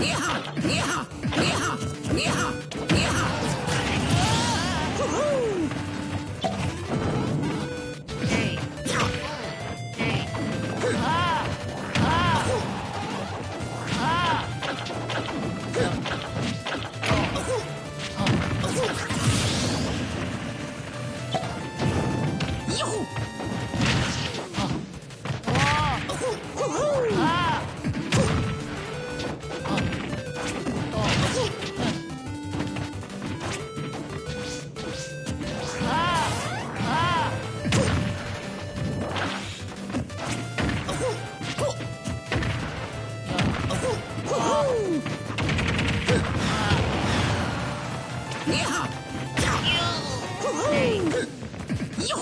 你好你好你好你好你よ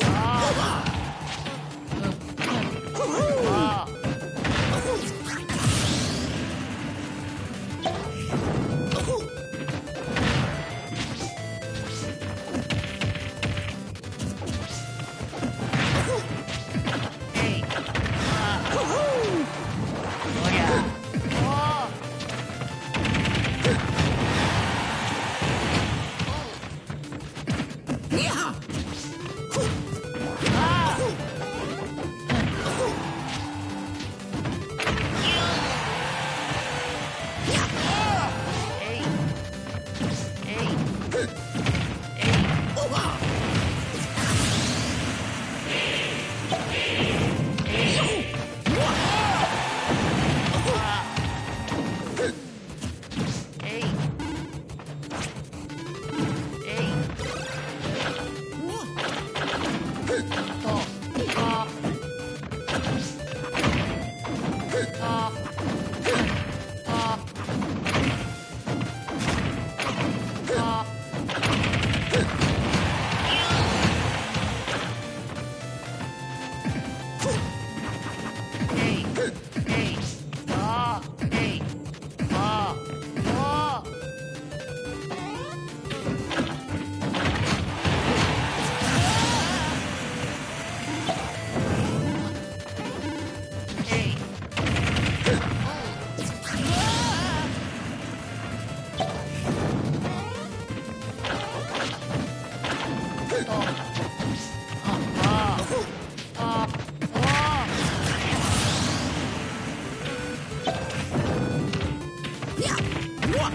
我，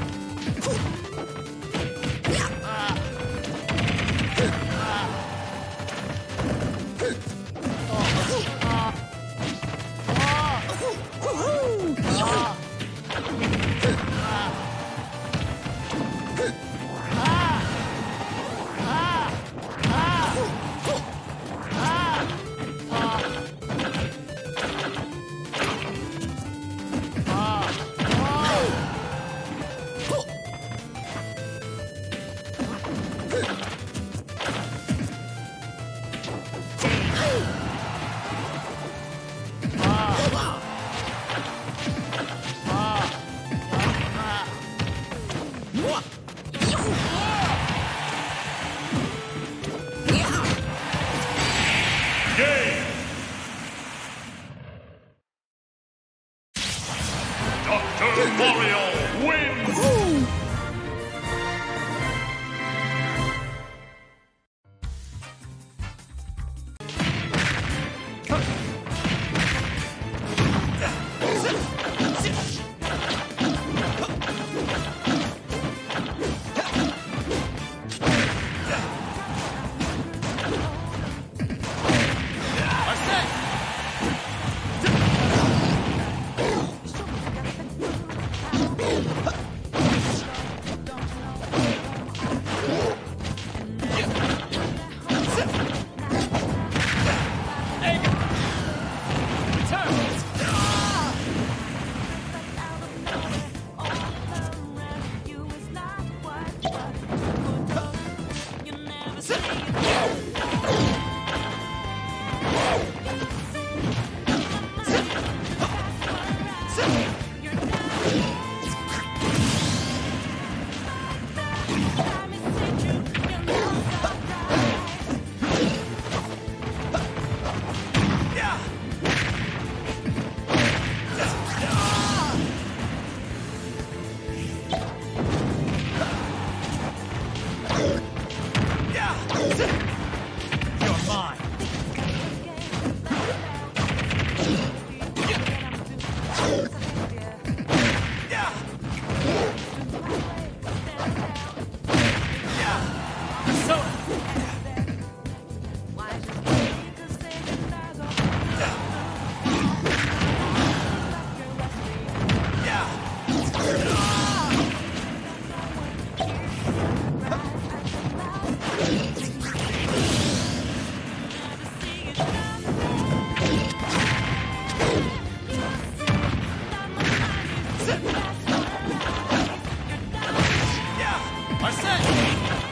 Thank you.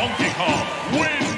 Donkey Kong wins.